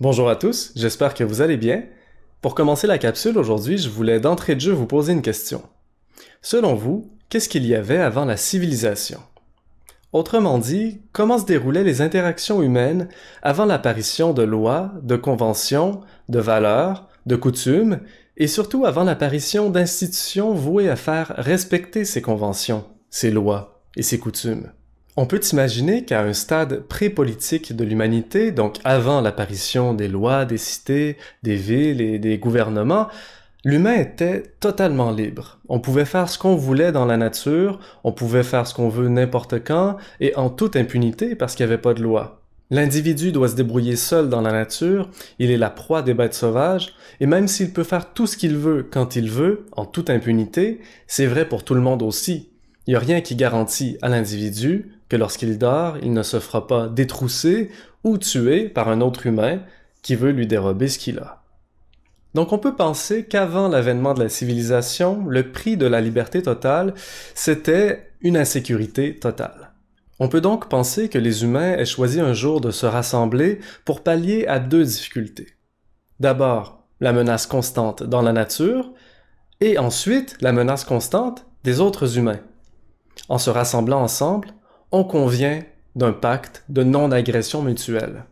Bonjour à tous, j'espère que vous allez bien. Pour commencer la capsule aujourd'hui, je voulais d'entrée de jeu vous poser une question. Selon vous, qu'est-ce qu'il y avait avant la civilisation? Autrement dit, comment se déroulaient les interactions humaines avant l'apparition de lois, de conventions, de valeurs, de coutumes, et surtout avant l'apparition d'institutions vouées à faire respecter ces conventions, ces lois et ces coutumes? On peut imaginer qu'à un stade pré-politique de l'humanité, donc avant l'apparition des lois, des cités, des villes et des gouvernements, l'humain était totalement libre. On pouvait faire ce qu'on voulait dans la nature, on pouvait faire ce qu'on veut n'importe quand et en toute impunité parce qu'il n'y avait pas de loi. L'individu doit se débrouiller seul dans la nature, il est la proie des bêtes sauvages, et même s'il peut faire tout ce qu'il veut quand il veut, en toute impunité, c'est vrai pour tout le monde aussi. Il n'y a rien qui garantit à l'individu que lorsqu'il dort, il ne se fera pas détrousser ou tuer par un autre humain qui veut lui dérober ce qu'il a. Donc on peut penser qu'avant l'avènement de la civilisation, le prix de la liberté totale, c'était une insécurité totale. On peut donc penser que les humains aient choisi un jour de se rassembler pour pallier à deux difficultés. D'abord, la menace constante dans la nature, et ensuite la menace constante des autres humains. En se rassemblant ensemble, on convient d'un pacte de non-agression mutuelle.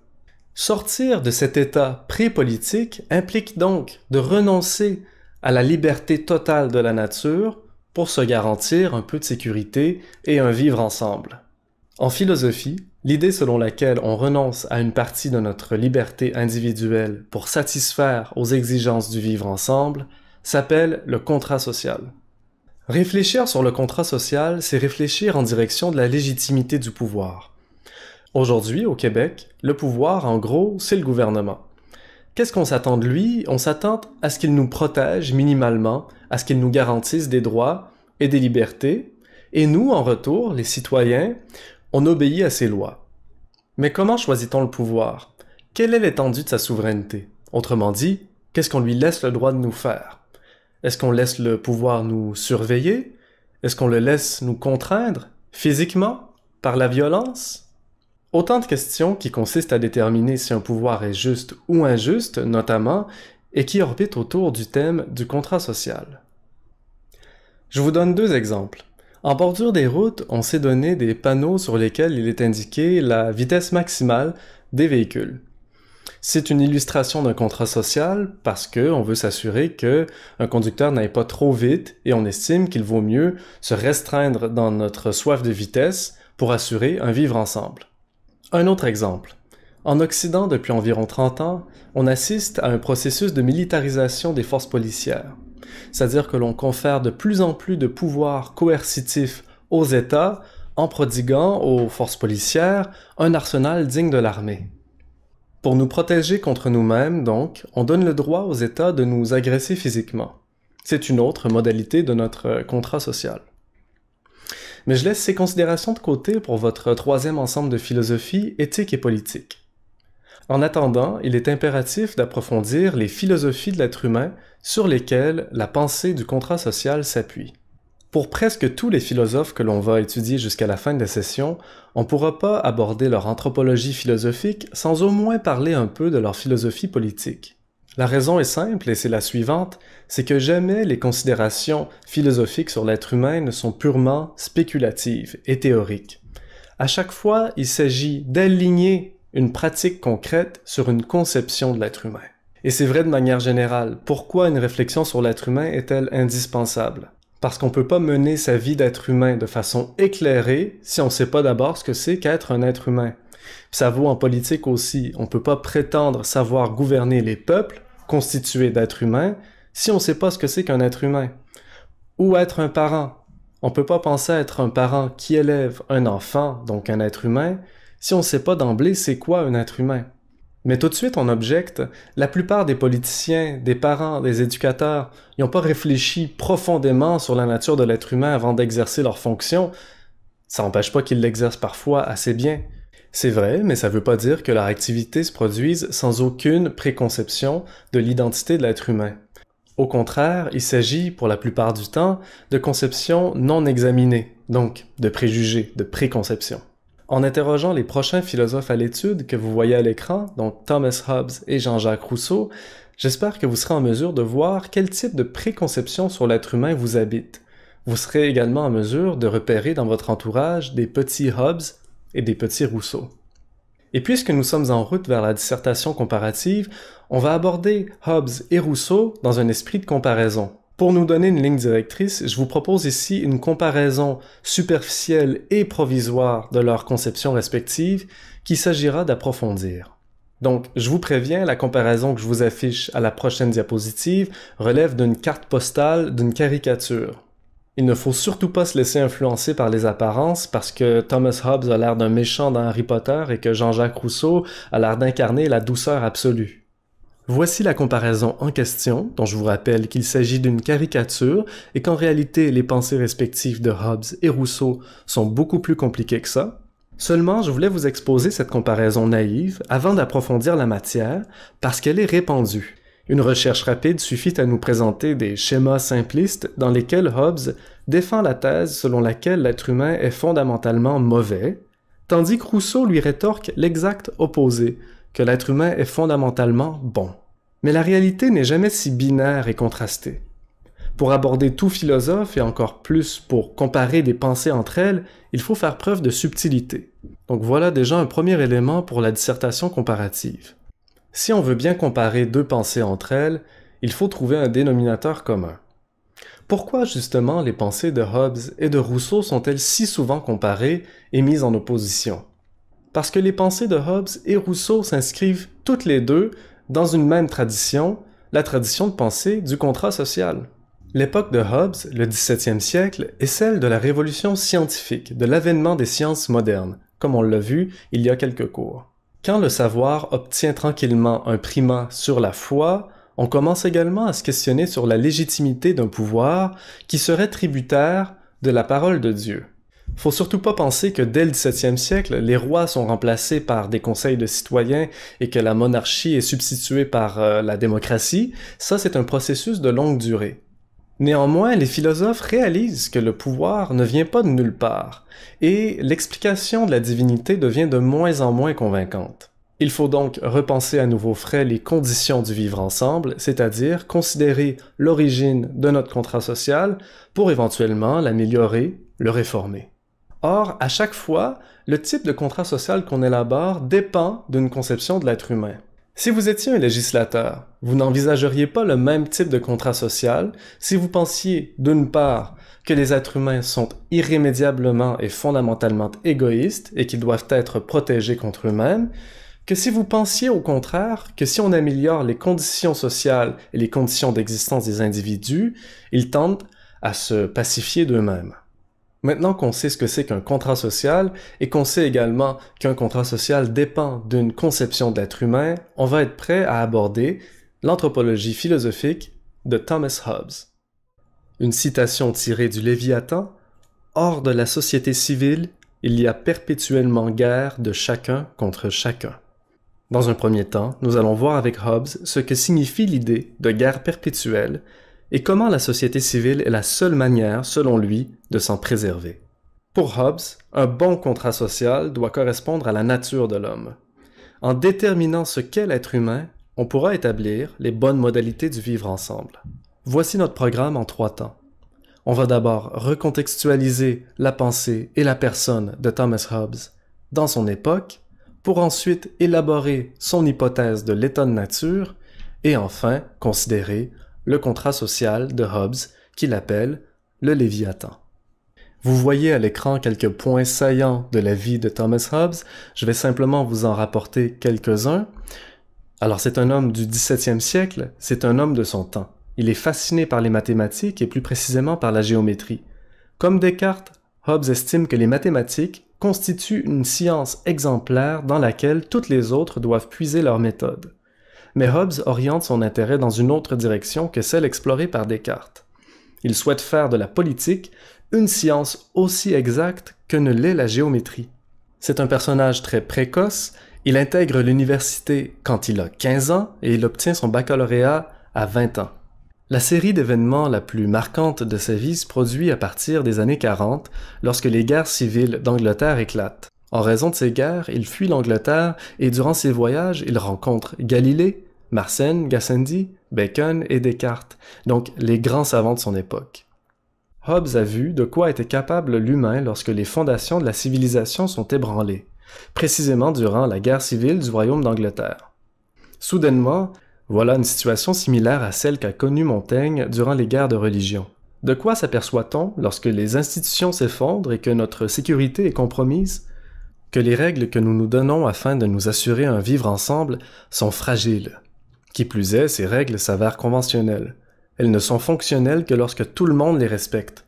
Sortir de cet état pré-politique implique donc de renoncer à la liberté totale de la nature pour se garantir un peu de sécurité et un vivre ensemble. En philosophie, l'idée selon laquelle on renonce à une partie de notre liberté individuelle pour satisfaire aux exigences du vivre ensemble s'appelle le contrat social. Réfléchir sur le contrat social, c'est réfléchir en direction de la légitimité du pouvoir. Aujourd'hui, au Québec, le pouvoir, en gros, c'est le gouvernement. Qu'est-ce qu'on s'attend de lui? On s'attend à ce qu'il nous protège minimalement, à ce qu'il nous garantisse des droits et des libertés, et nous, en retour, les citoyens, on obéit à ses lois. Mais comment choisit-on le pouvoir? Quelle est l'étendue de sa souveraineté? Autrement dit, qu'est-ce qu'on lui laisse le droit de nous faire? Est-ce qu'on laisse le pouvoir nous surveiller? Est-ce qu'on le laisse nous contraindre physiquement par la violence? Autant de questions qui consistent à déterminer si un pouvoir est juste ou injuste, notamment, et qui orbitent autour du thème du contrat social. Je vous donne deux exemples. En bordure des routes, on s'est donné des panneaux sur lesquels il est indiqué la vitesse maximale des véhicules. C'est une illustration d'un contrat social parce que on veut s'assurer que un conducteur n'aille pas trop vite et on estime qu'il vaut mieux se restreindre dans notre soif de vitesse pour assurer un vivre ensemble. Un autre exemple. En Occident, depuis environ 30 ans, on assiste à un processus de militarisation des forces policières. C'est-à-dire que l'on confère de plus en plus de pouvoirs coercitifs aux États en prodiguant aux forces policières un arsenal digne de l'armée. Pour nous protéger contre nous-mêmes, donc, on donne le droit aux États de nous agresser physiquement. C'est une autre modalité de notre contrat social. Mais je laisse ces considérations de côté pour votre troisième ensemble de philosophie, éthique et politique. En attendant, il est impératif d'approfondir les philosophies de l'être humain sur lesquelles la pensée du contrat social s'appuie. Pour presque tous les philosophes que l'on va étudier jusqu'à la fin de la session, on ne pourra pas aborder leur anthropologie philosophique sans au moins parler un peu de leur philosophie politique. La raison est simple et c'est la suivante, c'est que jamais les considérations philosophiques sur l'être humain ne sont purement spéculatives et théoriques. À chaque fois, il s'agit d'aligner une pratique concrète sur une conception de l'être humain. Et c'est vrai de manière générale, pourquoi une réflexion sur l'être humain est-elle indispensable? Parce qu'on peut pas mener sa vie d'être humain de façon éclairée si on sait pas d'abord ce que c'est qu'être un être humain. ça vaut en politique aussi. On peut pas prétendre savoir gouverner les peuples constitués d'êtres humains si on sait pas ce que c'est qu'un être humain. Ou être un parent. On peut pas penser être un parent qui élève un enfant, donc un être humain, si on sait pas d'emblée c'est quoi un être humain. Mais tout de suite, on objecte, la plupart des politiciens, des parents, des éducateurs, n'ont pas réfléchi profondément sur la nature de l'être humain avant d'exercer leur fonction. Ça n'empêche pas qu'ils l'exercent parfois assez bien. C'est vrai, mais ça ne veut pas dire que leur activité se produise sans aucune préconception de l'identité de l'être humain. Au contraire, il s'agit, pour la plupart du temps, de conceptions non examinées, donc de préjugés, de préconceptions. En interrogeant les prochains philosophes à l'étude que vous voyez à l'écran, donc Thomas Hobbes et Jean-Jacques Rousseau, j'espère que vous serez en mesure de voir quel type de préconception sur l'être humain vous habite. Vous serez également en mesure de repérer dans votre entourage des petits Hobbes et des petits Rousseau. Et puisque nous sommes en route vers la dissertation comparative, on va aborder Hobbes et Rousseau dans un esprit de comparaison. Pour nous donner une ligne directrice, je vous propose ici une comparaison superficielle et provisoire de leurs conceptions respectives qu'il s'agira d'approfondir. Donc, je vous préviens, la comparaison que je vous affiche à la prochaine diapositive relève d'une carte postale, d'une caricature. Il ne faut surtout pas se laisser influencer par les apparences parce que Thomas Hobbes a l'air d'un méchant dans Harry Potter et que Jean-Jacques Rousseau a l'air d'incarner la douceur absolue. Voici la comparaison en question, dont je vous rappelle qu'il s'agit d'une caricature et qu'en réalité les pensées respectives de Hobbes et Rousseau sont beaucoup plus compliquées que ça. Seulement, je voulais vous exposer cette comparaison naïve avant d'approfondir la matière parce qu'elle est répandue. Une recherche rapide suffit à nous présenter des schémas simplistes dans lesquels Hobbes défend la thèse selon laquelle l'être humain est fondamentalement mauvais, tandis que Rousseau lui rétorque l'exact opposé, que l'être humain est fondamentalement bon. Mais la réalité n'est jamais si binaire et contrastée. Pour aborder tout philosophe et encore plus pour comparer des pensées entre elles, il faut faire preuve de subtilité. Donc voilà déjà un premier élément pour la dissertation comparative. Si on veut bien comparer deux pensées entre elles, il faut trouver un dénominateur commun. Pourquoi justement les pensées de Hobbes et de Rousseau sont-elles si souvent comparées et mises en opposition? Parce que les pensées de Hobbes et Rousseau s'inscrivent toutes les deux dans une même tradition, la tradition de pensée du contrat social. L'époque de Hobbes, le XVIIe siècle, est celle de la révolution scientifique, de l'avènement des sciences modernes, comme on l'a vu il y a quelques cours. Quand le savoir obtient tranquillement un primat sur la foi, on commence également à se questionner sur la légitimité d'un pouvoir qui serait tributaire de la parole de Dieu. Faut surtout pas penser que dès le XVIIe siècle, les rois sont remplacés par des conseils de citoyens et que la monarchie est substituée par euh, la démocratie. Ça, c'est un processus de longue durée. Néanmoins, les philosophes réalisent que le pouvoir ne vient pas de nulle part, et l'explication de la divinité devient de moins en moins convaincante. Il faut donc repenser à nouveau frais les conditions du vivre ensemble, c'est-à-dire considérer l'origine de notre contrat social pour éventuellement l'améliorer, le réformer. Or, à chaque fois, le type de contrat social qu'on élabore dépend d'une conception de l'être humain. Si vous étiez un législateur, vous n'envisageriez pas le même type de contrat social si vous pensiez, d'une part, que les êtres humains sont irrémédiablement et fondamentalement égoïstes et qu'ils doivent être protégés contre eux-mêmes, que si vous pensiez au contraire que si on améliore les conditions sociales et les conditions d'existence des individus, ils tendent à se pacifier d'eux-mêmes. Maintenant qu'on sait ce que c'est qu'un contrat social et qu'on sait également qu'un contrat social dépend d'une conception de l'être humain, on va être prêt à aborder l'anthropologie philosophique de Thomas Hobbes. Une citation tirée du Léviathan Hors de la société civile, il y a perpétuellement guerre de chacun contre chacun. Dans un premier temps, nous allons voir avec Hobbes ce que signifie l'idée de guerre perpétuelle et comment la société civile est la seule manière, selon lui, de s'en préserver? Pour Hobbes, un bon contrat social doit correspondre à la nature de l'homme. En déterminant ce qu'est l'être humain, on pourra établir les bonnes modalités du vivre ensemble. Voici notre programme en trois temps. On va d'abord recontextualiser la pensée et la personne de Thomas Hobbes dans son époque, pour ensuite élaborer son hypothèse de l'état de nature, et enfin considérer le contrat social de Hobbes qu'il appelle le Léviathan. Vous voyez à l'écran quelques points saillants de la vie de Thomas Hobbes, je vais simplement vous en rapporter quelques-uns. Alors c'est un homme du XVIIe siècle, c'est un homme de son temps. Il est fasciné par les mathématiques et plus précisément par la géométrie. Comme Descartes, Hobbes estime que les mathématiques constituent une science exemplaire dans laquelle toutes les autres doivent puiser leur méthode mais Hobbes oriente son intérêt dans une autre direction que celle explorée par Descartes. Il souhaite faire de la politique une science aussi exacte que ne l'est la géométrie. C'est un personnage très précoce, il intègre l'université quand il a 15 ans et il obtient son baccalauréat à 20 ans. La série d'événements la plus marquante de sa vie se produit à partir des années 40, lorsque les guerres civiles d'Angleterre éclatent. En raison de ces guerres, il fuit l'Angleterre et durant ses voyages, il rencontre Galilée, Mersenne, Gassendi, Bacon et Descartes, donc les grands savants de son époque. Hobbes a vu de quoi était capable l'humain lorsque les fondations de la civilisation sont ébranlées, précisément durant la guerre civile du royaume d'Angleterre. Soudainement, voilà une situation similaire à celle qu'a connue Montaigne durant les guerres de religion. De quoi s'aperçoit-on lorsque les institutions s'effondrent et que notre sécurité est compromise? Que les règles que nous nous donnons afin de nous assurer un vivre ensemble sont fragiles. Qui plus est, ces règles s'avèrent conventionnelles. Elles ne sont fonctionnelles que lorsque tout le monde les respecte,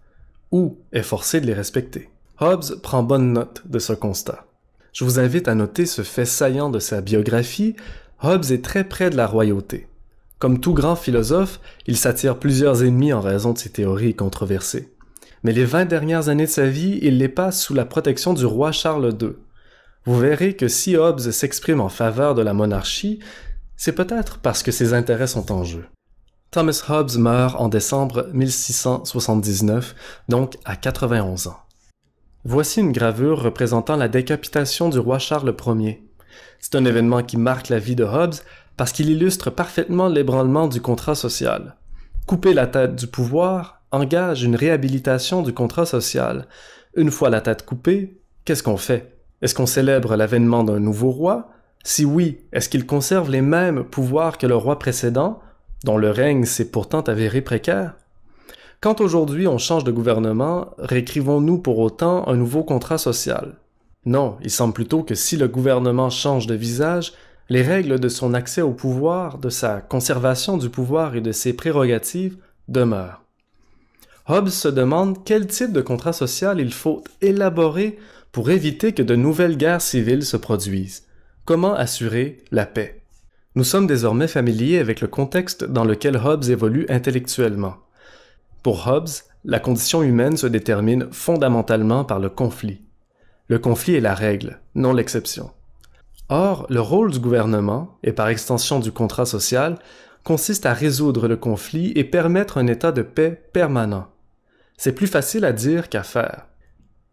ou est forcé de les respecter. Hobbes prend bonne note de ce constat. Je vous invite à noter ce fait saillant de sa biographie, Hobbes est très près de la royauté. Comme tout grand philosophe, il s'attire plusieurs ennemis en raison de ses théories controversées. Mais les vingt dernières années de sa vie, il les passe sous la protection du roi Charles II. Vous verrez que si Hobbes s'exprime en faveur de la monarchie, c'est peut-être parce que ses intérêts sont en jeu. Thomas Hobbes meurt en décembre 1679, donc à 91 ans. Voici une gravure représentant la décapitation du roi Charles Ier. C'est un événement qui marque la vie de Hobbes parce qu'il illustre parfaitement l'ébranlement du contrat social. Couper la tête du pouvoir engage une réhabilitation du contrat social. Une fois la tête coupée, qu'est-ce qu'on fait? Est-ce qu'on célèbre l'avènement d'un nouveau roi? Si oui, est-ce qu'il conserve les mêmes pouvoirs que le roi précédent? Dont le règne s'est pourtant avéré précaire. Quand aujourd'hui on change de gouvernement, réécrivons-nous pour autant un nouveau contrat social. Non, il semble plutôt que si le gouvernement change de visage, les règles de son accès au pouvoir, de sa conservation du pouvoir et de ses prérogatives demeurent. Hobbes se demande quel type de contrat social il faut élaborer pour éviter que de nouvelles guerres civiles se produisent. Comment assurer la paix? Nous sommes désormais familiers avec le contexte dans lequel Hobbes évolue intellectuellement. Pour Hobbes, la condition humaine se détermine fondamentalement par le conflit. Le conflit est la règle, non l'exception. Or, le rôle du gouvernement, et par extension du contrat social, consiste à résoudre le conflit et permettre un état de paix permanent. C'est plus facile à dire qu'à faire.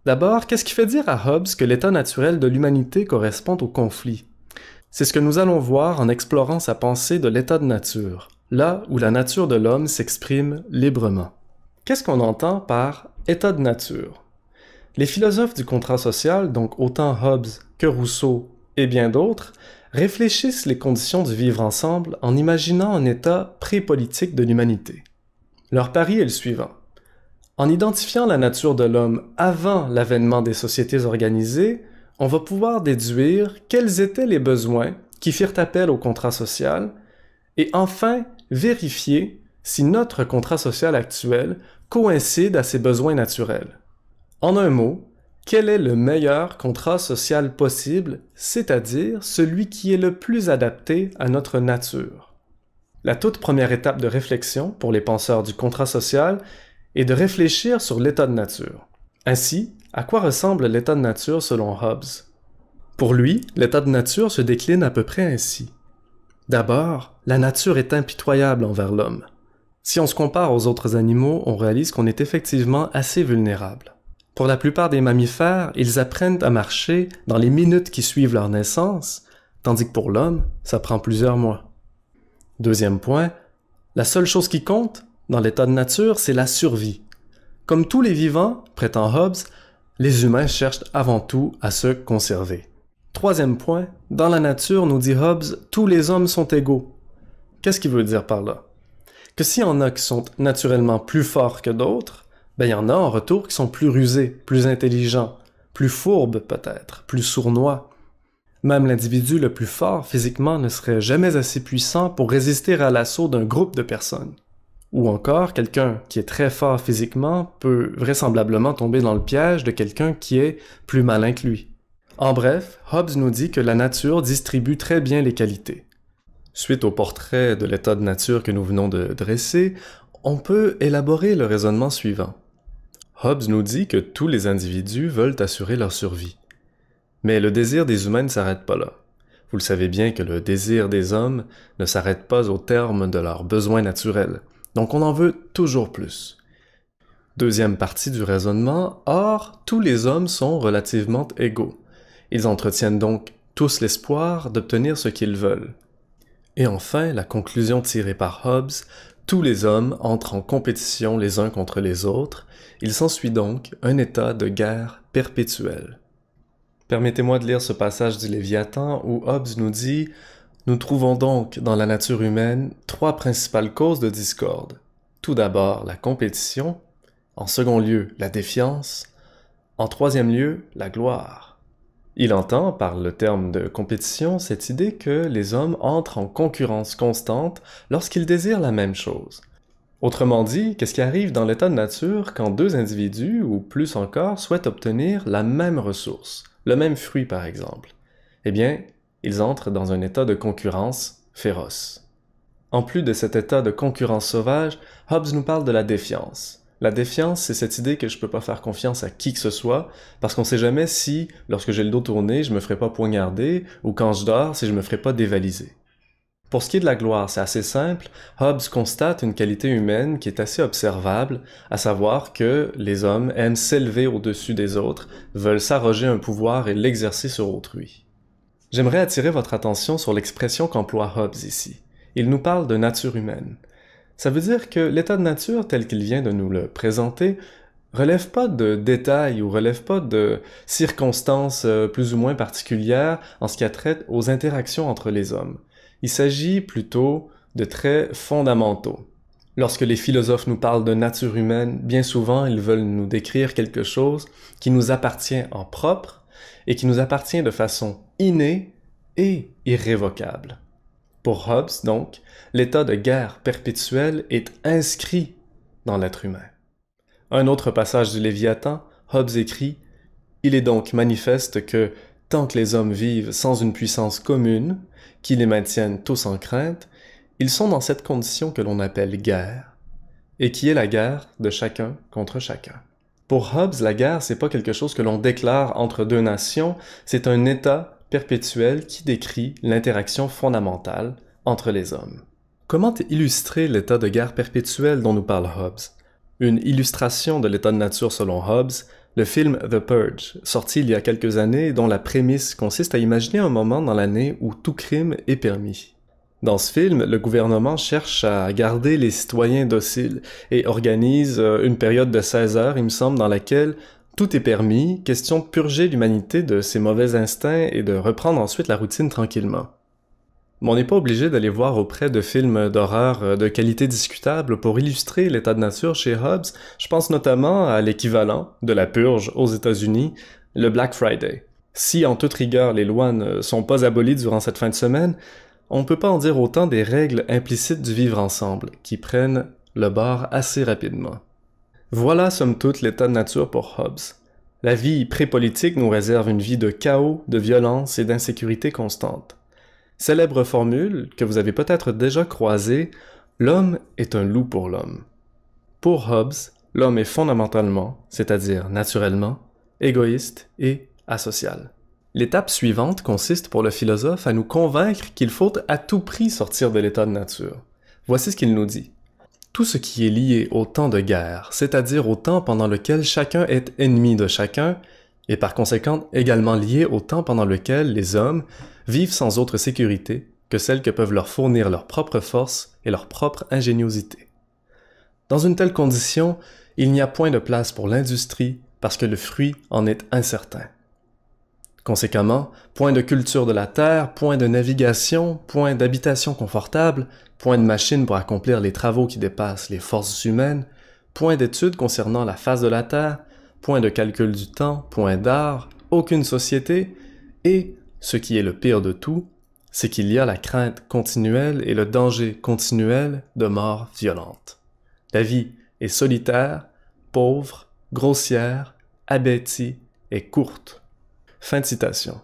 D'abord, qu'est-ce qui fait dire à Hobbes que l'état naturel de l'humanité correspond au conflit? C'est ce que nous allons voir en explorant sa pensée de l'état de nature, là où la nature de l'homme s'exprime librement. Qu'est-ce qu'on entend par état de nature? Les philosophes du contrat social, donc autant Hobbes que Rousseau et bien d'autres, réfléchissent les conditions du vivre ensemble en imaginant un état pré-politique de l'humanité. Leur pari est le suivant. En identifiant la nature de l'homme avant l'avènement des sociétés organisées, on va pouvoir déduire quels étaient les besoins qui firent appel au contrat social et enfin vérifier si notre contrat social actuel coïncide à ces besoins naturels. En un mot, quel est le meilleur contrat social possible, c'est-à-dire celui qui est le plus adapté à notre nature? La toute première étape de réflexion pour les penseurs du contrat social est de réfléchir sur l'état de nature. Ainsi, à quoi ressemble l'état de nature selon Hobbes? Pour lui, l'état de nature se décline à peu près ainsi. D'abord, la nature est impitoyable envers l'homme. Si on se compare aux autres animaux, on réalise qu'on est effectivement assez vulnérable. Pour la plupart des mammifères, ils apprennent à marcher dans les minutes qui suivent leur naissance, tandis que pour l'homme, ça prend plusieurs mois. Deuxième point, la seule chose qui compte dans l'état de nature, c'est la survie. Comme tous les vivants, prétend Hobbes, les humains cherchent avant tout à se conserver. Troisième point, dans la nature, nous dit Hobbes, tous les hommes sont égaux. Qu'est-ce qu'il veut dire par là? Que s'il y en a qui sont naturellement plus forts que d'autres, ben il y en a en retour qui sont plus rusés, plus intelligents, plus fourbes peut-être, plus sournois. Même l'individu le plus fort physiquement ne serait jamais assez puissant pour résister à l'assaut d'un groupe de personnes. Ou encore, quelqu'un qui est très fort physiquement peut vraisemblablement tomber dans le piège de quelqu'un qui est plus malin que lui. En bref, Hobbes nous dit que la nature distribue très bien les qualités. Suite au portrait de l'état de nature que nous venons de dresser, on peut élaborer le raisonnement suivant. Hobbes nous dit que tous les individus veulent assurer leur survie. Mais le désir des humains ne s'arrête pas là. Vous le savez bien que le désir des hommes ne s'arrête pas au terme de leurs besoins naturels. Donc on en veut toujours plus. Deuxième partie du raisonnement, or, tous les hommes sont relativement égaux. Ils entretiennent donc tous l'espoir d'obtenir ce qu'ils veulent. Et enfin, la conclusion tirée par Hobbes, tous les hommes entrent en compétition les uns contre les autres, il s'ensuit donc un état de guerre perpétuelle. Permettez-moi de lire ce passage du Léviathan où Hobbes nous dit Nous trouvons donc dans la nature humaine trois principales causes de discorde. Tout d'abord la compétition, en second lieu la défiance, en troisième lieu la gloire. Il entend par le terme de compétition cette idée que les hommes entrent en concurrence constante lorsqu'ils désirent la même chose. Autrement dit, qu'est-ce qui arrive dans l'état de nature quand deux individus, ou plus encore, souhaitent obtenir la même ressource le même fruit par exemple, eh bien, ils entrent dans un état de concurrence féroce. En plus de cet état de concurrence sauvage, Hobbes nous parle de la défiance. La défiance, c'est cette idée que je peux pas faire confiance à qui que ce soit, parce qu'on sait jamais si, lorsque j'ai le dos tourné, je me ferai pas poignarder, ou quand je dors, si je me ferai pas dévaliser. Pour ce qui est de la gloire, c'est assez simple. Hobbes constate une qualité humaine qui est assez observable, à savoir que les hommes aiment s'élever au-dessus des autres, veulent s'arroger un pouvoir et l'exercer sur autrui. J'aimerais attirer votre attention sur l'expression qu'emploie Hobbes ici. Il nous parle de nature humaine. Ça veut dire que l'état de nature tel qu'il vient de nous le présenter relève pas de détails ou relève pas de circonstances euh, plus ou moins particulières en ce qui a trait aux interactions entre les hommes. Il s'agit plutôt de traits fondamentaux. Lorsque les philosophes nous parlent de nature humaine, bien souvent ils veulent nous décrire quelque chose qui nous appartient en propre et qui nous appartient de façon innée et irrévocable. Pour Hobbes, donc, l'état de guerre perpétuelle est inscrit dans l'être humain. Un autre passage du Léviathan, Hobbes écrit Il est donc manifeste que, tant que les hommes vivent sans une puissance commune, qui les maintiennent tous en crainte, ils sont dans cette condition que l'on appelle guerre, et qui est la guerre de chacun contre chacun. Pour Hobbes, la guerre, c'est pas quelque chose que l'on déclare entre deux nations, c'est un état perpétuel qui décrit l'interaction fondamentale entre les hommes. Comment illustrer l'état de guerre perpétuelle dont nous parle Hobbes? Une illustration de l'état de nature selon Hobbes le film The Purge, sorti il y a quelques années, dont la prémisse consiste à imaginer un moment dans l'année où tout crime est permis. Dans ce film, le gouvernement cherche à garder les citoyens dociles et organise euh, une période de 16 heures, il me semble, dans laquelle tout est permis, question de purger l'humanité de ses mauvais instincts et de reprendre ensuite la routine tranquillement. Mais on n'est pas obligé d'aller voir auprès de films d'horreur euh, de qualité discutable pour illustrer l'état de nature chez Hobbes. Je pense notamment à l'équivalent de la purge aux États-Unis, le Black Friday. Si en toute rigueur les lois ne sont pas abolies durant cette fin de semaine, on ne peut pas en dire autant des règles implicites du vivre ensemble, qui prennent le bord assez rapidement. Voilà somme toute l'état de nature pour Hobbes. La vie pré-politique nous réserve une vie de chaos, de violence et d'insécurité constante. Célèbre formule que vous avez peut-être déjà croisée, l'homme est un loup pour l'homme. Pour Hobbes, l'homme est fondamentalement, c'est-à-dire naturellement, égoïste et asocial. L'étape suivante consiste pour le philosophe à nous convaincre qu'il faut à tout prix sortir de l'état de nature. Voici ce qu'il nous dit. Tout ce qui est lié au temps de guerre, c'est-à-dire au temps pendant lequel chacun est ennemi de chacun, et par conséquent également lié au temps pendant lequel les hommes vivent sans autre sécurité que celle que peuvent leur fournir leurs propres forces et leur propre ingéniosité. Dans une telle condition, il n'y a point de place pour l'industrie parce que le fruit en est incertain. Conséquemment, point de culture de la terre, point de navigation, point d'habitation confortable, point de machines pour accomplir les travaux qui dépassent les forces humaines, point d'études concernant la face de la terre, point de calcul du temps, point d'art, aucune société, et, ce qui est le pire de tout, c'est qu'il y a la crainte continuelle et le danger continuel de mort violente. La vie est solitaire, pauvre, grossière, abétie et courte. Fin de citation.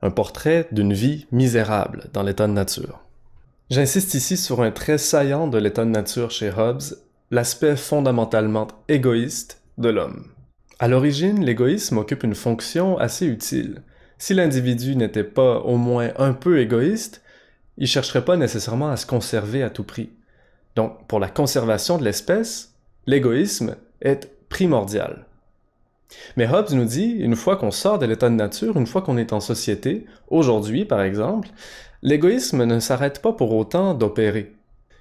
Un portrait d'une vie misérable dans l'état de nature. J'insiste ici sur un trait saillant de l'état de nature chez Hobbes, l'aspect fondamentalement égoïste de l'homme. À l'origine, l'égoïsme occupe une fonction assez utile. Si l'individu n'était pas au moins un peu égoïste, il chercherait pas nécessairement à se conserver à tout prix. Donc, pour la conservation de l'espèce, l'égoïsme est primordial. Mais Hobbes nous dit, une fois qu'on sort de l'état de nature, une fois qu'on est en société, aujourd'hui par exemple, l'égoïsme ne s'arrête pas pour autant d'opérer.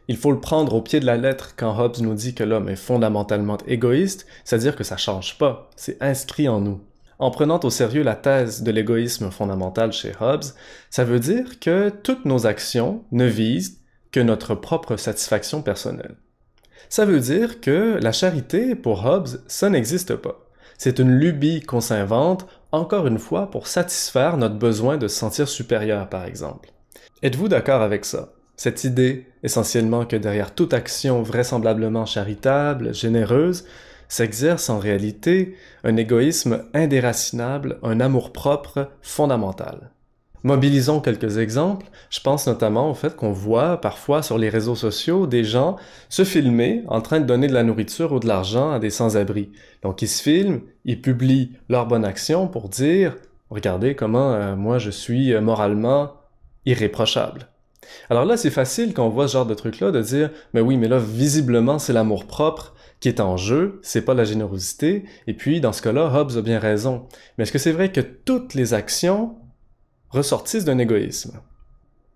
Il faut le prendre au pied de la lettre quand Hobbes nous dit que l'homme est fondamentalement égoïste, c'est-à-dire que ça change pas, c'est inscrit en nous. En prenant au sérieux la thèse de l'égoïsme fondamental chez Hobbes, ça veut dire que toutes nos actions ne visent que notre propre satisfaction personnelle. Ça veut dire que la charité, pour Hobbes, ça n'existe pas. C'est une lubie qu'on s'invente, encore une fois, pour satisfaire notre besoin de se sentir supérieur, par exemple. Êtes-vous d'accord avec ça? Cette idée, essentiellement que derrière toute action vraisemblablement charitable, généreuse, s'exerce en réalité un égoïsme indéracinable, un amour-propre fondamental? Mobilisons quelques exemples. Je pense notamment au fait qu'on voit parfois sur les réseaux sociaux des gens se filmer en train de donner de la nourriture ou de l'argent à des sans-abri. Donc ils se filment, ils publient leur bonne action pour dire regardez comment euh, moi je suis euh, moralement irréprochable. Alors là, c'est facile quand on voit ce genre de truc-là de dire mais oui, mais là visiblement c'est l'amour propre qui est en jeu, c'est pas la générosité. Et puis dans ce cas-là, Hobbes a bien raison. Mais est-ce que c'est vrai que toutes les actions ressortissent d'un égoïsme.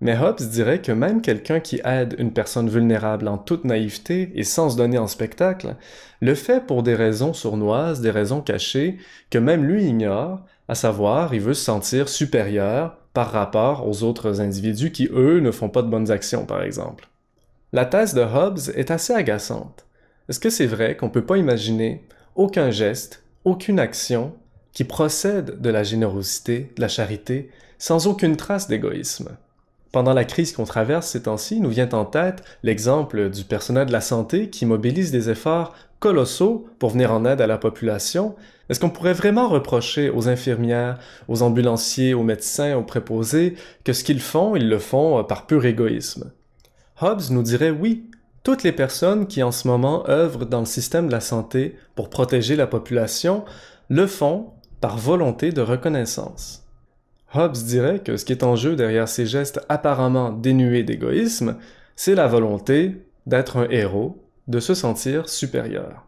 Mais Hobbes dirait que même quelqu'un qui aide une personne vulnérable en toute naïveté et sans se donner en spectacle, le fait pour des raisons sournoises, des raisons cachées, que même lui ignore, à savoir, il veut se sentir supérieur par rapport aux autres individus qui, eux, ne font pas de bonnes actions, par exemple. La thèse de Hobbes est assez agaçante. Est-ce que c'est vrai qu'on ne peut pas imaginer aucun geste, aucune action qui procède de la générosité, de la charité, sans aucune trace d'égoïsme. Pendant la crise qu'on traverse ces temps-ci, nous vient en tête l'exemple du personnel de la santé qui mobilise des efforts colossaux pour venir en aide à la population. Est-ce qu'on pourrait vraiment reprocher aux infirmières, aux ambulanciers, aux médecins, aux préposés que ce qu'ils font, ils le font par pur égoïsme? Hobbes nous dirait oui, toutes les personnes qui en ce moment œuvrent dans le système de la santé pour protéger la population le font par volonté de reconnaissance. Hobbes dirait que ce qui est en jeu derrière ces gestes apparemment dénués d'égoïsme, c'est la volonté d'être un héros, de se sentir supérieur.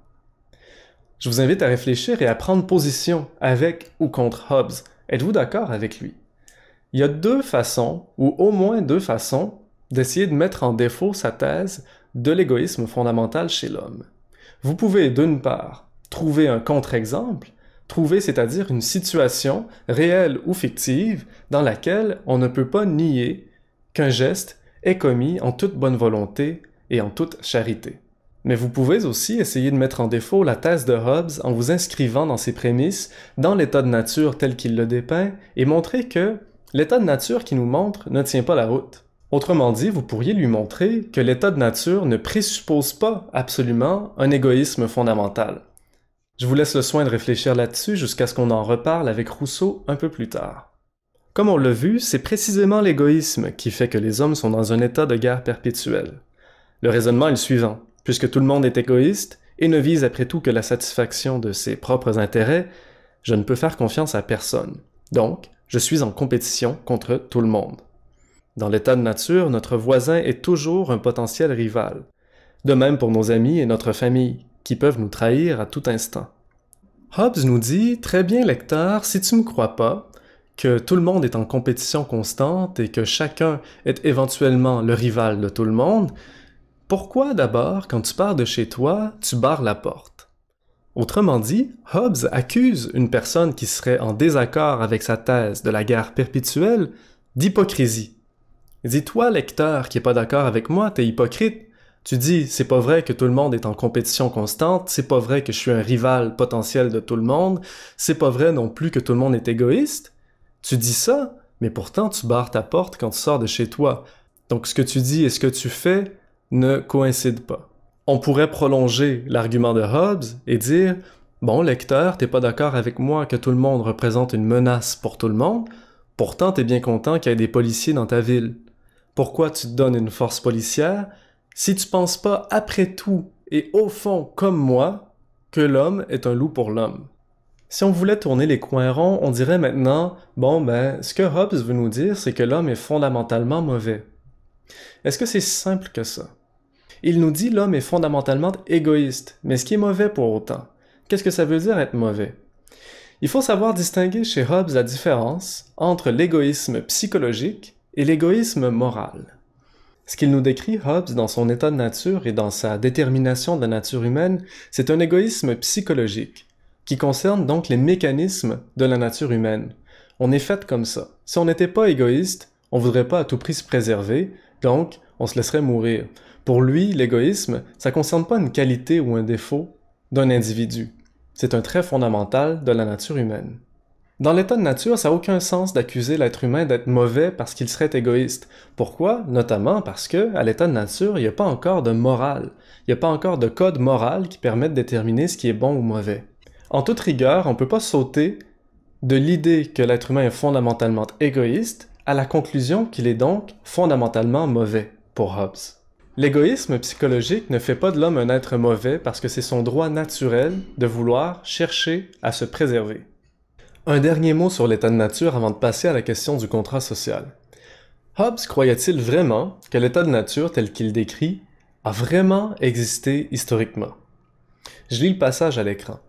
Je vous invite à réfléchir et à prendre position avec ou contre Hobbes. Êtes-vous d'accord avec lui? Il y a deux façons, ou au moins deux façons, d'essayer de mettre en défaut sa thèse de l'égoïsme fondamental chez l'homme. Vous pouvez, d'une part, trouver un contre-exemple, trouver, c'est-à-dire une situation, réelle ou fictive, dans laquelle on ne peut pas nier qu'un geste est commis en toute bonne volonté et en toute charité. Mais vous pouvez aussi essayer de mettre en défaut la thèse de Hobbes en vous inscrivant dans ses prémices, dans l'état de nature tel qu'il le dépeint, et montrer que l'état de nature qui nous montre ne tient pas la route. Autrement dit, vous pourriez lui montrer que l'état de nature ne présuppose pas absolument un égoïsme fondamental. Je vous laisse le soin de réfléchir là-dessus jusqu'à ce qu'on en reparle avec Rousseau un peu plus tard. Comme on l'a vu, c'est précisément l'égoïsme qui fait que les hommes sont dans un état de guerre perpétuelle. Le raisonnement est le suivant. Puisque tout le monde est égoïste et ne vise après tout que la satisfaction de ses propres intérêts, je ne peux faire confiance à personne. Donc, je suis en compétition contre tout le monde. Dans l'état de nature, notre voisin est toujours un potentiel rival. De même pour nos amis et notre famille qui peuvent nous trahir à tout instant. Hobbes nous dit Très bien, lecteur, si tu ne me crois pas, que tout le monde est en compétition constante et que chacun est éventuellement le rival de tout le monde, pourquoi d'abord, quand tu pars de chez toi, tu barres la porte? Autrement dit, Hobbes accuse une personne qui serait en désaccord avec sa thèse de la guerre perpétuelle d'hypocrisie. Dis-toi, lecteur, qui est pas d'accord avec moi, t'es hypocrite, tu dis, c'est pas vrai que tout le monde est en compétition constante, c'est pas vrai que je suis un rival potentiel de tout le monde, c'est pas vrai non plus que tout le monde est égoïste. Tu dis ça, mais pourtant tu barres ta porte quand tu sors de chez toi. Donc ce que tu dis et ce que tu fais ne coïncident pas. On pourrait prolonger l'argument de Hobbes et dire, bon lecteur, t'es pas d'accord avec moi que tout le monde représente une menace pour tout le monde, pourtant t'es bien content qu'il y ait des policiers dans ta ville. Pourquoi tu te donnes une force policière si tu penses pas après tout et au fond comme moi que l'homme est un loup pour l'homme. Si on voulait tourner les coins ronds, on dirait maintenant, bon ben, ce que Hobbes veut nous dire, c'est que l'homme est fondamentalement mauvais. Est-ce que c'est simple que ça? Il nous dit l'homme est fondamentalement égoïste, mais ce qui est mauvais pour autant? Qu'est-ce que ça veut dire être mauvais? Il faut savoir distinguer chez Hobbes la différence entre l'égoïsme psychologique et l'égoïsme moral. Ce qu'il nous décrit Hobbes dans son état de nature et dans sa détermination de la nature humaine, c'est un égoïsme psychologique, qui concerne donc les mécanismes de la nature humaine. On est fait comme ça. Si on n'était pas égoïste, on voudrait pas à tout prix se préserver, donc on se laisserait mourir. Pour lui, l'égoïsme, ça concerne pas une qualité ou un défaut d'un individu. C'est un trait fondamental de la nature humaine. Dans l'état de nature, ça n'a aucun sens d'accuser l'être humain d'être mauvais parce qu'il serait égoïste. Pourquoi? Notamment parce que, à l'état de nature, il n'y a pas encore de morale. Il n'y a pas encore de code moral qui permette de déterminer ce qui est bon ou mauvais. En toute rigueur, on ne peut pas sauter de l'idée que l'être humain est fondamentalement égoïste à la conclusion qu'il est donc fondamentalement mauvais, pour Hobbes. L'égoïsme psychologique ne fait pas de l'homme un être mauvais parce que c'est son droit naturel de vouloir chercher à se préserver. Un dernier mot sur l'état de nature avant de passer à la question du contrat social. Hobbes croyait-il vraiment que l'état de nature tel qu'il décrit a vraiment existé historiquement? Je lis le passage à l'écran.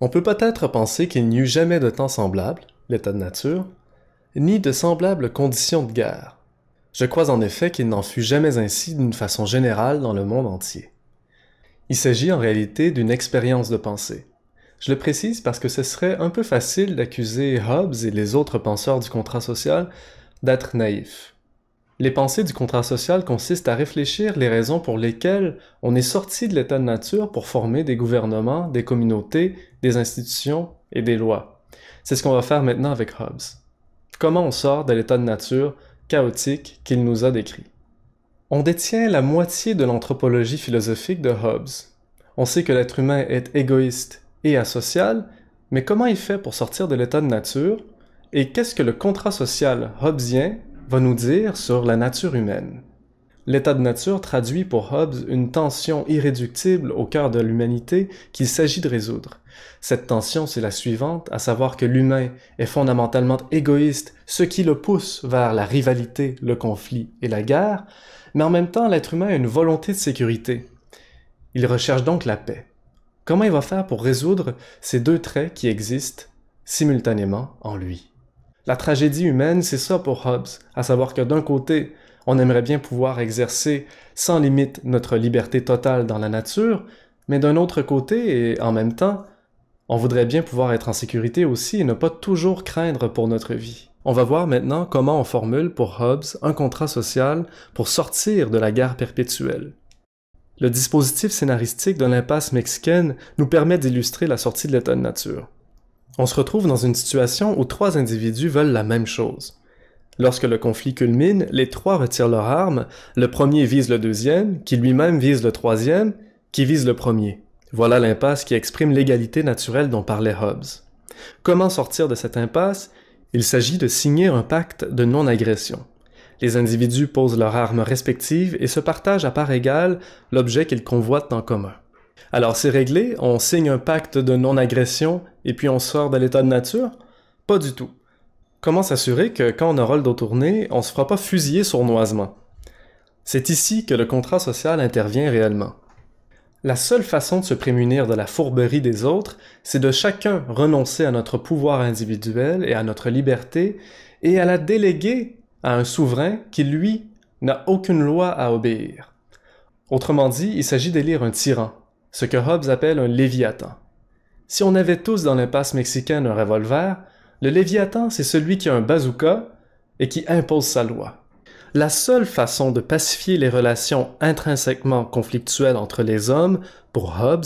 On peut peut-être penser qu'il n'y eut jamais de temps semblable, l'état de nature, ni de semblables conditions de guerre. Je crois en effet qu'il n'en fut jamais ainsi d'une façon générale dans le monde entier. Il s'agit en réalité d'une expérience de pensée. Je le précise parce que ce serait un peu facile d'accuser Hobbes et les autres penseurs du contrat social d'être naïfs. Les pensées du contrat social consistent à réfléchir les raisons pour lesquelles on est sorti de l'état de nature pour former des gouvernements, des communautés, des institutions et des lois. C'est ce qu'on va faire maintenant avec Hobbes. Comment on sort de l'état de nature chaotique qu'il nous a décrit? On détient la moitié de l'anthropologie philosophique de Hobbes. On sait que l'être humain est égoïste et asocial, mais comment il fait pour sortir de l'état de nature et qu'est-ce que le contrat social hobbesien va nous dire sur la nature humaine? L'état de nature traduit pour Hobbes une tension irréductible au cœur de l'humanité qu'il s'agit de résoudre. Cette tension, c'est la suivante, à savoir que l'humain est fondamentalement égoïste, ce qui le pousse vers la rivalité, le conflit et la guerre, mais en même temps, l'être humain a une volonté de sécurité. Il recherche donc la paix. Comment il va faire pour résoudre ces deux traits qui existent simultanément en lui? La tragédie humaine, c'est ça pour Hobbes, à savoir que d'un côté, on aimerait bien pouvoir exercer sans limite notre liberté totale dans la nature, mais d'un autre côté, et en même temps, on voudrait bien pouvoir être en sécurité aussi et ne pas toujours craindre pour notre vie. On va voir maintenant comment on formule pour Hobbes un contrat social pour sortir de la guerre perpétuelle. Le dispositif scénaristique de l'impasse mexicaine nous permet d'illustrer la sortie de l'état de nature. On se retrouve dans une situation où trois individus veulent la même chose. Lorsque le conflit culmine, les trois retirent leurs armes, le premier vise le deuxième, qui lui-même vise le troisième, qui vise le premier. Voilà l'impasse qui exprime l'égalité naturelle dont parlait Hobbes. Comment sortir de cette impasse? Il s'agit de signer un pacte de non-agression. Les individus posent leurs armes respectives et se partagent à part égale l'objet qu'ils convoitent en commun. Alors c'est réglé, on signe un pacte de non-agression et puis on sort de l'état de nature? Pas du tout. Comment s'assurer que quand on aura le dos tourné, on se fera pas fusiller sournoisement? C'est ici que le contrat social intervient réellement. La seule façon de se prémunir de la fourberie des autres, c'est de chacun renoncer à notre pouvoir individuel et à notre liberté et à la déléguer à un souverain qui, lui, n'a aucune loi à obéir. Autrement dit, il s'agit d'élire un tyran, ce que Hobbes appelle un léviathan. Si on avait tous dans l'impasse mexicaine un revolver, le léviathan, c'est celui qui a un bazooka et qui impose sa loi. La seule façon de pacifier les relations intrinsèquement conflictuelles entre les hommes, pour Hobbes,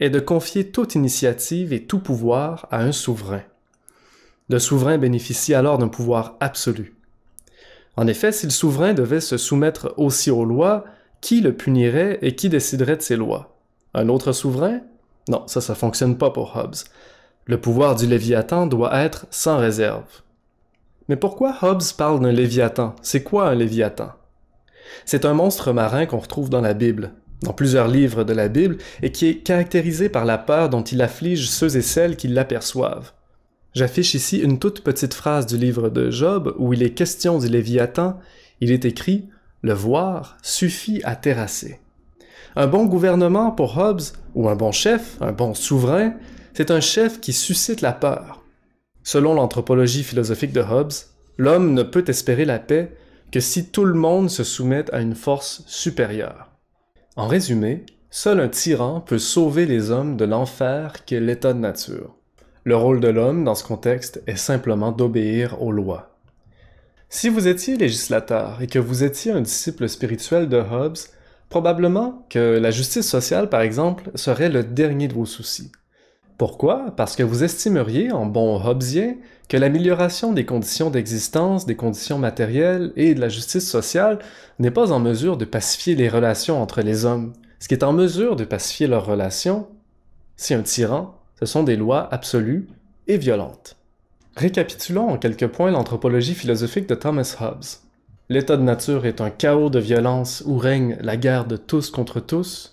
est de confier toute initiative et tout pouvoir à un souverain. Le souverain bénéficie alors d'un pouvoir absolu. En effet, si le souverain devait se soumettre aussi aux lois, qui le punirait et qui déciderait de ces lois? Un autre souverain? Non, ça, ça fonctionne pas pour Hobbes. Le pouvoir du Léviathan doit être sans réserve. Mais pourquoi Hobbes parle d'un Léviathan? C'est quoi un Léviathan? C'est un monstre marin qu'on retrouve dans la Bible, dans plusieurs livres de la Bible, et qui est caractérisé par la peur dont il afflige ceux et celles qui l'aperçoivent. J'affiche ici une toute petite phrase du livre de Job où il est question du Léviathan. Il est écrit Le voir suffit à terrasser. Un bon gouvernement pour Hobbes, ou un bon chef, un bon souverain, c'est un chef qui suscite la peur. Selon l'anthropologie philosophique de Hobbes, l'homme ne peut espérer la paix que si tout le monde se soumet à une force supérieure. En résumé, seul un tyran peut sauver les hommes de l'enfer qu'est l'état de nature. Le rôle de l'homme dans ce contexte est simplement d'obéir aux lois. Si vous étiez législateur et que vous étiez un disciple spirituel de Hobbes, probablement que la justice sociale, par exemple, serait le dernier de vos soucis. Pourquoi? Parce que vous estimeriez, en bon hobbesien, que l'amélioration des conditions d'existence, des conditions matérielles et de la justice sociale n'est pas en mesure de pacifier les relations entre les hommes. Ce qui est en mesure de pacifier leurs relations, c'est un tyran, ce sont des lois absolues et violentes. Récapitulons en quelques points l'anthropologie philosophique de Thomas Hobbes. L'état de nature est un chaos de violence où règne la guerre de tous contre tous.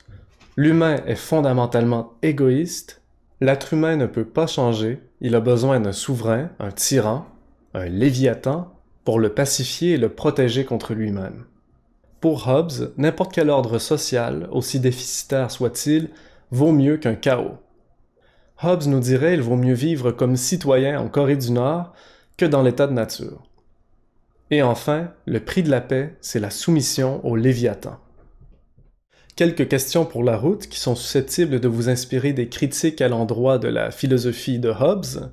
L'humain est fondamentalement égoïste L'être humain ne peut pas changer, il a besoin d'un souverain, un tyran, un léviathan, pour le pacifier et le protéger contre lui-même. Pour Hobbes, n'importe quel ordre social, aussi déficitaire soit-il, vaut mieux qu'un chaos. Hobbes nous dirait il vaut mieux vivre comme citoyen en Corée du Nord que dans l'état de nature. Et enfin, le prix de la paix, c'est la soumission au Léviathan. Quelques questions pour la route qui sont susceptibles de vous inspirer des critiques à l'endroit de la philosophie de Hobbes.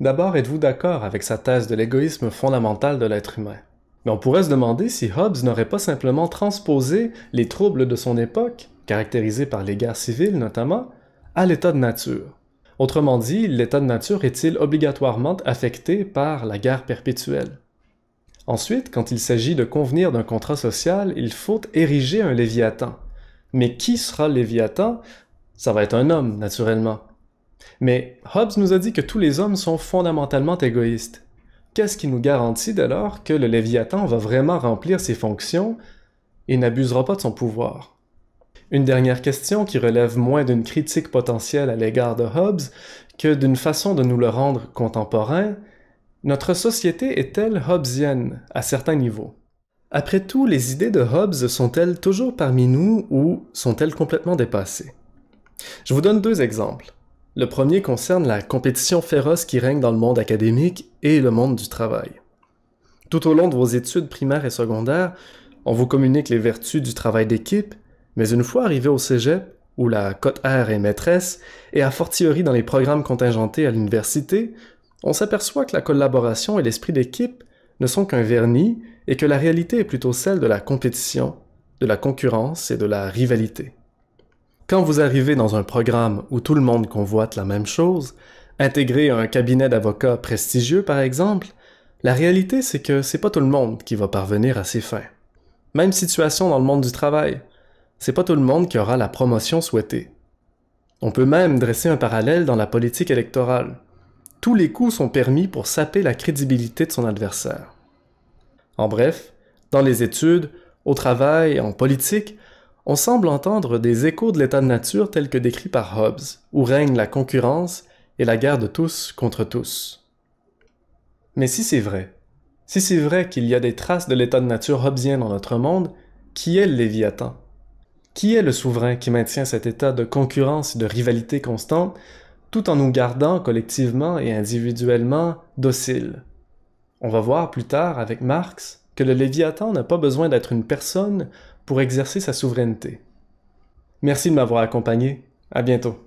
D'abord, êtes-vous d'accord avec sa thèse de l'égoïsme fondamental de l'être humain? Mais on pourrait se demander si Hobbes n'aurait pas simplement transposé les troubles de son époque, caractérisés par les guerres civiles notamment, à l'état de nature. Autrement dit, l'état de nature est-il obligatoirement affecté par la guerre perpétuelle? Ensuite, quand il s'agit de convenir d'un contrat social, il faut ériger un léviathan, mais qui sera Léviathan? Ça va être un homme, naturellement. Mais Hobbes nous a dit que tous les hommes sont fondamentalement égoïstes. Qu'est-ce qui nous garantit dès lors que le Léviathan va vraiment remplir ses fonctions et n'abusera pas de son pouvoir? Une dernière question qui relève moins d'une critique potentielle à l'égard de Hobbes que d'une façon de nous le rendre contemporain, notre société est-elle hobbesienne à certains niveaux? Après tout, les idées de Hobbes sont-elles toujours parmi nous ou sont-elles complètement dépassées? Je vous donne deux exemples. Le premier concerne la compétition féroce qui règne dans le monde académique et le monde du travail. Tout au long de vos études primaires et secondaires, on vous communique les vertus du travail d'équipe, mais une fois arrivé au cégep, où la cote R est maîtresse, et a fortiori dans les programmes contingentés à l'université, on s'aperçoit que la collaboration et l'esprit d'équipe ne sont qu'un vernis et que la réalité est plutôt celle de la compétition, de la concurrence et de la rivalité. Quand vous arrivez dans un programme où tout le monde convoite la même chose, intégrer un cabinet d'avocats prestigieux par exemple, la réalité c'est que c'est pas tout le monde qui va parvenir à ses fins. Même situation dans le monde du travail. C'est pas tout le monde qui aura la promotion souhaitée. On peut même dresser un parallèle dans la politique électorale. Tous les coups sont permis pour saper la crédibilité de son adversaire. En bref, dans les études, au travail, en politique, on semble entendre des échos de l'état de nature tel que décrit par Hobbes, où règne la concurrence et la guerre de tous contre tous. Mais si c'est vrai, si c'est vrai qu'il y a des traces de l'état de nature hobbesien dans notre monde, qui est le Léviathan? Qui est le souverain qui maintient cet état de concurrence et de rivalité constante, tout en nous gardant collectivement et individuellement dociles? On va voir plus tard avec Marx que le Léviathan n'a pas besoin d'être une personne pour exercer sa souveraineté. Merci de m'avoir accompagné. À bientôt.